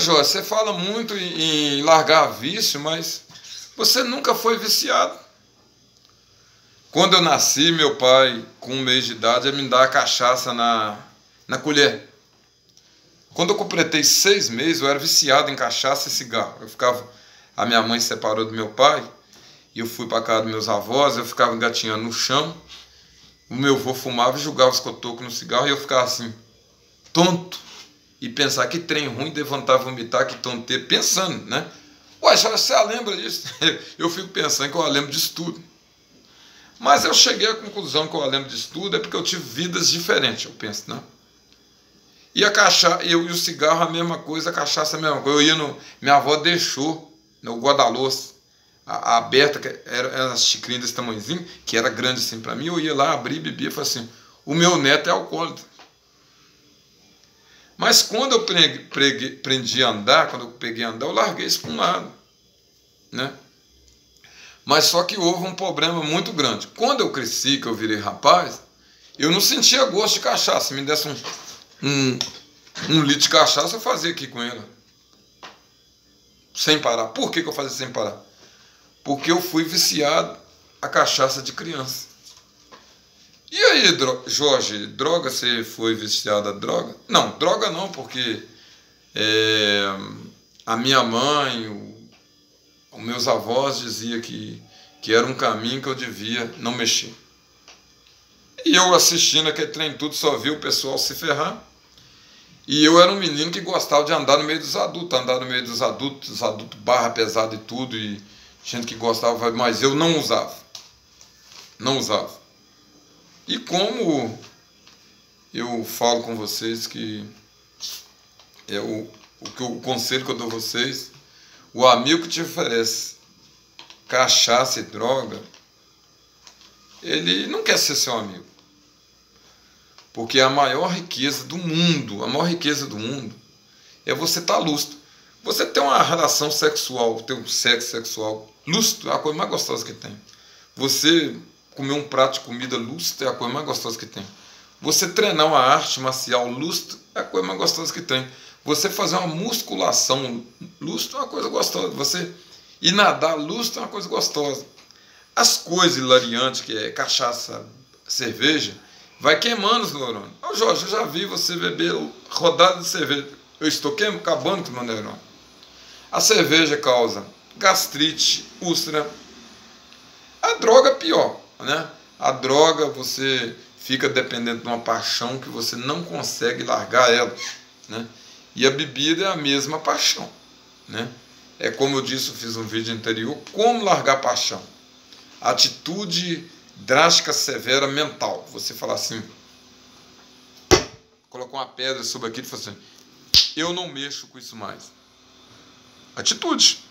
Jó, você fala muito em largar vício, mas você nunca foi viciado. Quando eu nasci, meu pai, com um mês de idade, ia me dar a cachaça na, na colher. Quando eu completei seis meses, eu era viciado em cachaça e cigarro. Eu ficava. A minha mãe separou do meu pai, e eu fui para casa dos meus avós, eu ficava engatinhando no chão. O meu avô fumava e jogava os cotocos no cigarro, e eu ficava assim, tonto. E pensar que trem ruim, levantar, vomitar, que tonteiro, pensando, né? Ué, você lembra disso? Eu fico pensando que eu lembro disso tudo. Mas eu cheguei à conclusão que eu lembro disso tudo é porque eu tive vidas diferentes, eu penso, né? E a cachaça, eu e o cigarro a mesma coisa, a cachaça a mesma coisa. Eu ia no. Minha avó deixou no guarda-louça a, a, aberta, que era, era as xicrinhas desse tamanhozinho, que era grande assim para mim, eu ia lá, abrir, bebia e falei assim: o meu neto é alcoólatra. Mas quando eu aprendi a andar, quando eu peguei a andar, eu larguei isso para um lado. Né? Mas só que houve um problema muito grande. Quando eu cresci, que eu virei rapaz, eu não sentia gosto de cachaça. Se me desse um, um, um litro de cachaça, eu fazia aqui com ele. Sem parar. Por que, que eu fazia sem parar? Porque eu fui viciado a cachaça de criança. E aí, Jorge, droga, você foi viciado a droga? Não, droga não, porque é, a minha mãe, os meus avós diziam que, que era um caminho que eu devia não mexer. E eu assistindo aquele trem tudo, só vi o pessoal se ferrar. E eu era um menino que gostava de andar no meio dos adultos, andar no meio dos adultos, os adultos barra pesado e tudo, e gente que gostava, mas eu não usava. Não usava. E como eu falo com vocês que é o, o, que, o conselho que eu dou a vocês, o amigo que te oferece cachaça e droga, ele não quer ser seu amigo. Porque a maior riqueza do mundo, a maior riqueza do mundo, é você estar tá lustro. Você ter uma relação sexual, ter um sexo sexual lustro é a coisa mais gostosa que tem. Você comer um prato de comida lustro é a coisa mais gostosa que tem. Você treinar uma arte marcial lustro é a coisa mais gostosa que tem. Você fazer uma musculação lustro é uma coisa gostosa. Você ir nadar lustro é uma coisa gostosa. As coisas hilariantes, que é cachaça, cerveja, vai queimando os neurônios. Ô Jorge, eu já vi você beber rodada de cerveja. Eu estou queimando, acabando com o meu neurônio. A cerveja causa gastrite, úlcera. A droga pior, né? A droga você fica dependendo de uma paixão que você não consegue largar ela, né? E a bebida é a mesma paixão, né? É como eu disse, eu fiz um vídeo anterior, como largar paixão. Atitude drástica, severa, mental. Você falar assim, colocou uma pedra sobre aquilo e falou assim, eu não mexo com isso mais. Atitude.